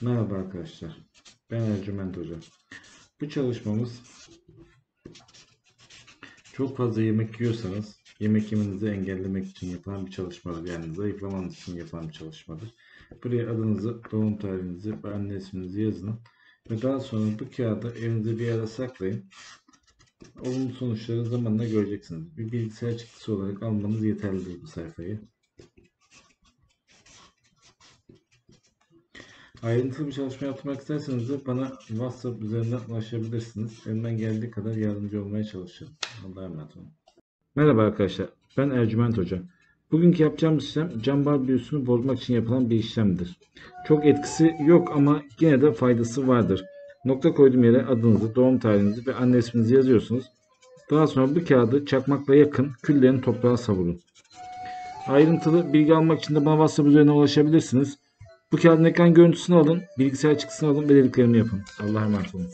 Merhaba arkadaşlar. Ben Ercüment Hoca. Bu çalışmamız çok fazla yemek yiyorsanız yemek yemenizi engellemek için yapılan bir çalışmadır. Yani zayıflamanız için yapılan bir çalışmadır. Buraya adınızı, doğum tarihinizi ve anne isminizi yazın. Ve daha sonra bu kağıdı evinizde bir yere saklayın. Olumlu sonuçları zamanla göreceksiniz. Bir bilgisayar çıktısı olarak almanız yeterlidir bu sayfayı. Ayrıntılı bir çalışma yapmak isterseniz de bana WhatsApp üzerinden ulaşabilirsiniz. Elimden geldiği kadar yardımcı olmaya çalışırım. Allah'a emanet olun. Merhaba arkadaşlar. Ben Ercüment Hoca. Bugünkü yapacağımız işlem cam bar büyüsünü bozmak için yapılan bir işlemdir. Çok etkisi yok ama yine de faydası vardır. Nokta koyduğum yere adınızı, doğum tarihinizi ve anne isminizi yazıyorsunuz. Daha sonra bu kağıdı çakmakla yakın, küllerini toprağa savurun. Ayrıntılı bilgi almak için de bana WhatsApp üzerinden ulaşabilirsiniz. Bu kağıdın ekran görüntüsünü alın, bilgisayar çıktısını alın ve dediklerimi yapın. Allah'a emanet olun.